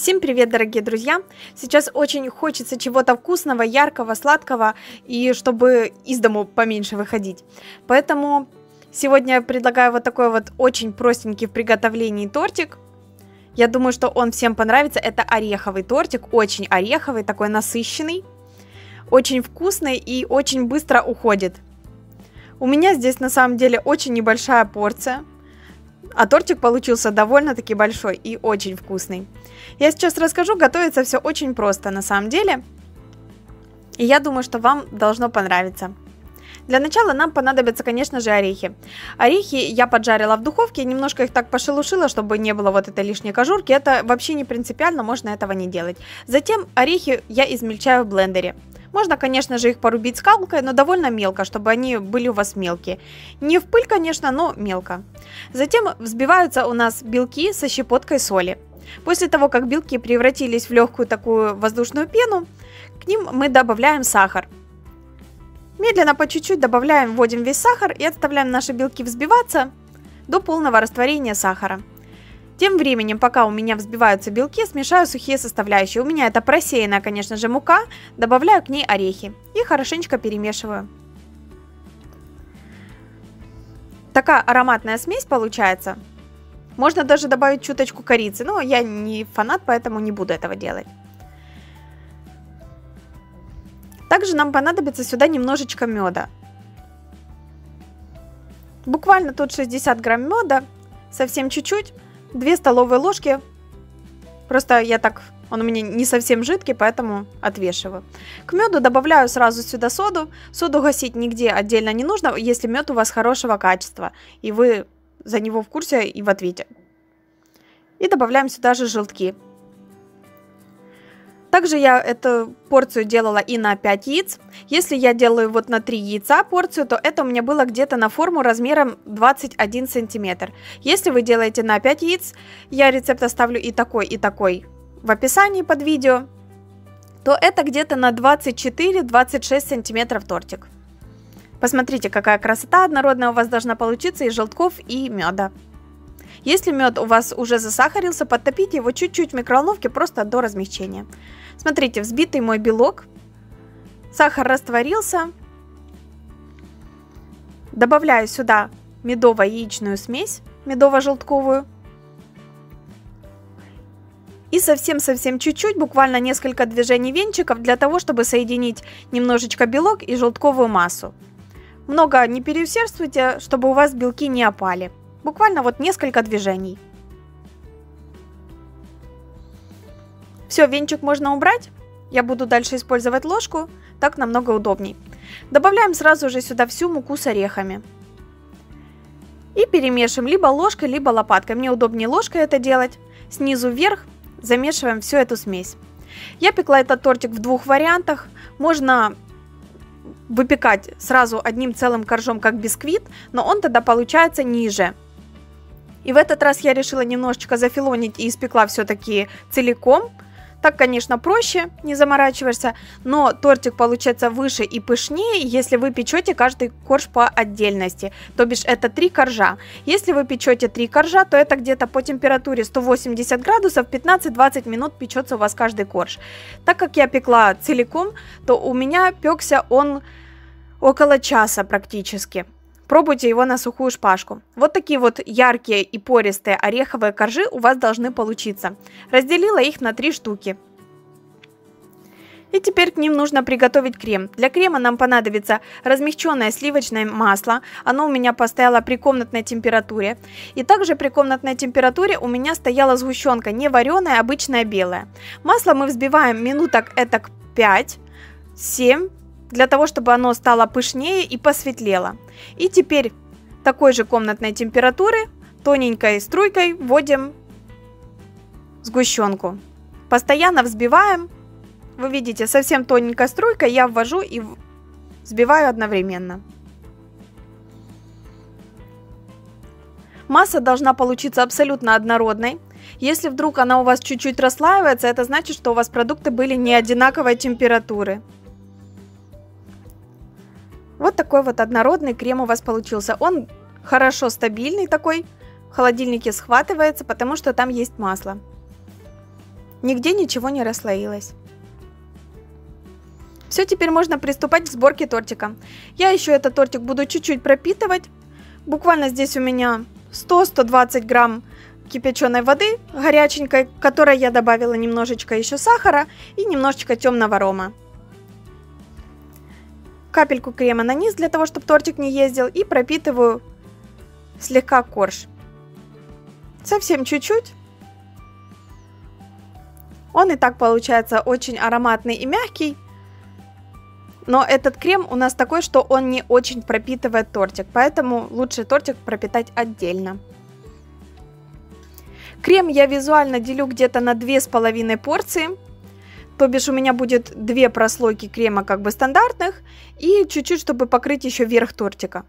Всем привет, дорогие друзья! Сейчас очень хочется чего-то вкусного, яркого, сладкого, и чтобы из дому поменьше выходить. Поэтому сегодня я предлагаю вот такой вот очень простенький в приготовлении тортик. Я думаю, что он всем понравится. Это ореховый тортик, очень ореховый, такой насыщенный, очень вкусный и очень быстро уходит. У меня здесь на самом деле очень небольшая порция – а тортик получился довольно-таки большой и очень вкусный. Я сейчас расскажу, готовится все очень просто на самом деле. И я думаю, что вам должно понравиться. Для начала нам понадобятся, конечно же, орехи. Орехи я поджарила в духовке, немножко их так пошелушила, чтобы не было вот этой лишней кожурки. Это вообще не принципиально, можно этого не делать. Затем орехи я измельчаю в блендере. Можно, конечно же, их порубить скалкой, но довольно мелко, чтобы они были у вас мелкие. Не в пыль, конечно, но мелко. Затем взбиваются у нас белки со щепоткой соли. После того, как белки превратились в легкую такую воздушную пену, к ним мы добавляем сахар. Медленно по чуть-чуть добавляем, вводим весь сахар и отставляем наши белки взбиваться до полного растворения сахара. Тем временем, пока у меня взбиваются белки, смешаю сухие составляющие. У меня это просеянная, конечно же, мука. Добавляю к ней орехи и хорошенечко перемешиваю. Такая ароматная смесь получается. Можно даже добавить чуточку корицы, но я не фанат, поэтому не буду этого делать. Также нам понадобится сюда немножечко меда. Буквально тут 60 грамм меда, совсем чуть-чуть. 2 столовые ложки. Просто я так, он у меня не совсем жидкий, поэтому отвешиваю. К меду добавляю сразу сюда соду. Соду гасить нигде отдельно не нужно, если мед у вас хорошего качества. И вы за него в курсе и в ответе. И добавляем сюда же желтки. Также я эту порцию делала и на 5 яиц. Если я делаю вот на 3 яйца порцию, то это у меня было где-то на форму размером 21 сантиметр. Если вы делаете на 5 яиц, я рецепт оставлю и такой, и такой в описании под видео, то это где-то на 24-26 сантиметров тортик. Посмотрите, какая красота однородная у вас должна получиться из желтков и меда. Если мед у вас уже засахарился, подтопите его чуть-чуть в микроволновке просто до размягчения. Смотрите, взбитый мой белок. Сахар растворился. Добавляю сюда медово-яичную смесь, медово-желтковую. И совсем-совсем чуть-чуть, буквально несколько движений венчиков, для того, чтобы соединить немножечко белок и желтковую массу. Много не переусердствуйте, чтобы у вас белки не опали. Буквально вот несколько движений. Все, венчик можно убрать. Я буду дальше использовать ложку, так намного удобней. Добавляем сразу же сюда всю муку с орехами. И перемешиваем либо ложкой, либо лопаткой. Мне удобнее ложкой это делать. Снизу вверх замешиваем всю эту смесь. Я пекла этот тортик в двух вариантах. Можно выпекать сразу одним целым коржом, как бисквит, но он тогда получается ниже. И в этот раз я решила немножечко зафилонить и испекла все-таки целиком – так, конечно, проще, не заморачиваешься, но тортик получается выше и пышнее, если вы печете каждый корж по отдельности, то бишь это 3 коржа. Если вы печете 3 коржа, то это где-то по температуре 180 градусов 15-20 минут печется у вас каждый корж. Так как я пекла целиком, то у меня пекся он около часа практически. Пробуйте его на сухую шпажку. Вот такие вот яркие и пористые ореховые коржи у вас должны получиться. Разделила их на три штуки. И теперь к ним нужно приготовить крем. Для крема нам понадобится размягченное сливочное масло. Оно у меня постояло при комнатной температуре. И также при комнатной температуре у меня стояла сгущенка, не вареная, обычная белая. Масло мы взбиваем минуток этак 5-7 для того, чтобы оно стало пышнее и посветлело. И теперь такой же комнатной температуры тоненькой струйкой вводим сгущенку. Постоянно взбиваем. Вы видите, совсем тоненькая струйка я ввожу и взбиваю одновременно. Масса должна получиться абсолютно однородной. Если вдруг она у вас чуть-чуть расслаивается, это значит, что у вас продукты были не одинаковой температуры. Вот такой вот однородный крем у вас получился. Он хорошо стабильный такой, в холодильнике схватывается, потому что там есть масло. Нигде ничего не расслоилось. Все, теперь можно приступать к сборке тортика. Я еще этот тортик буду чуть-чуть пропитывать. Буквально здесь у меня 100-120 грамм кипяченой воды горяченькой, которой я добавила немножечко еще сахара и немножечко темного рома. Капельку крема на низ для того, чтобы тортик не ездил и пропитываю слегка корж. Совсем чуть-чуть. Он и так получается очень ароматный и мягкий. Но этот крем у нас такой, что он не очень пропитывает тортик, поэтому лучше тортик пропитать отдельно. Крем я визуально делю где-то на 2,5 порции. То бишь у меня будет две прослойки крема как бы стандартных и чуть-чуть, чтобы покрыть еще верх тортика.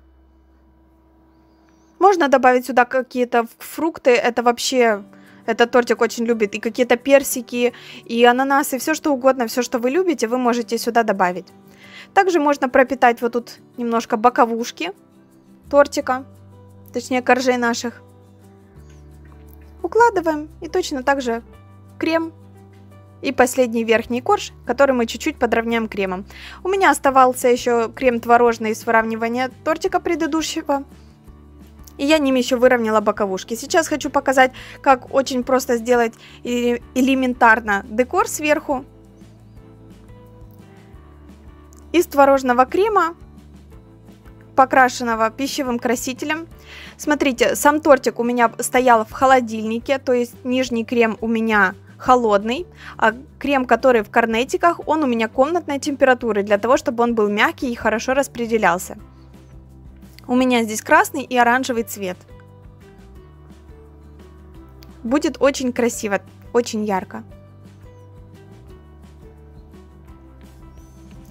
Можно добавить сюда какие-то фрукты, это вообще этот тортик очень любит. И какие-то персики, и ананасы, все что угодно, все, что вы любите, вы можете сюда добавить. Также можно пропитать вот тут немножко боковушки тортика, точнее коржей наших. Укладываем и точно так же крем и последний верхний корж, который мы чуть-чуть подровняем кремом. У меня оставался еще крем творожный из выравнивания тортика предыдущего. И я ними еще выровняла боковушки. Сейчас хочу показать, как очень просто сделать элементарно декор сверху. Из творожного крема, покрашенного пищевым красителем. Смотрите, сам тортик у меня стоял в холодильнике, то есть нижний крем у меня холодный, а крем, который в корнетиках, он у меня комнатной температуры, для того, чтобы он был мягкий и хорошо распределялся. У меня здесь красный и оранжевый цвет. Будет очень красиво, очень ярко.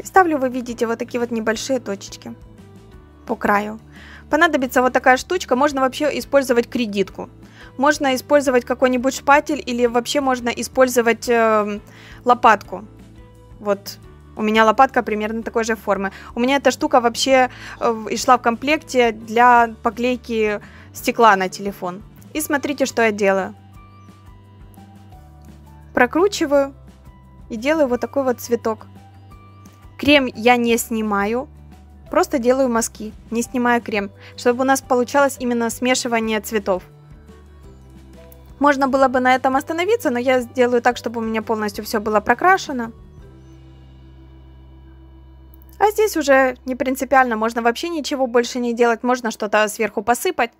Ставлю, вы видите, вот такие вот небольшие точечки по краю. Понадобится вот такая штучка, можно вообще использовать кредитку. Можно использовать какой-нибудь шпатель или вообще можно использовать э, лопатку. Вот у меня лопатка примерно такой же формы. У меня эта штука вообще э, и шла в комплекте для поклейки стекла на телефон. И смотрите, что я делаю. Прокручиваю и делаю вот такой вот цветок. Крем я не снимаю, просто делаю мазки, не снимая крем, чтобы у нас получалось именно смешивание цветов. Можно было бы на этом остановиться, но я сделаю так, чтобы у меня полностью все было прокрашено. А здесь уже не принципиально, можно вообще ничего больше не делать, можно что-то сверху посыпать.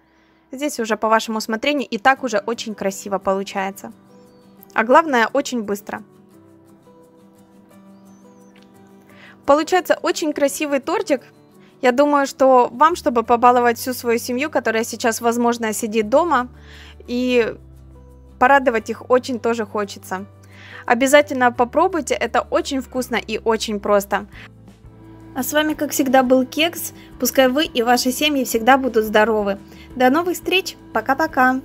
Здесь уже по вашему усмотрению и так уже очень красиво получается. А главное, очень быстро. Получается очень красивый тортик. Я думаю, что вам, чтобы побаловать всю свою семью, которая сейчас, возможно, сидит дома, и порадовать их очень тоже хочется. Обязательно попробуйте, это очень вкусно и очень просто. А с вами, как всегда, был Кекс. Пускай вы и ваши семьи всегда будут здоровы. До новых встреч. Пока-пока.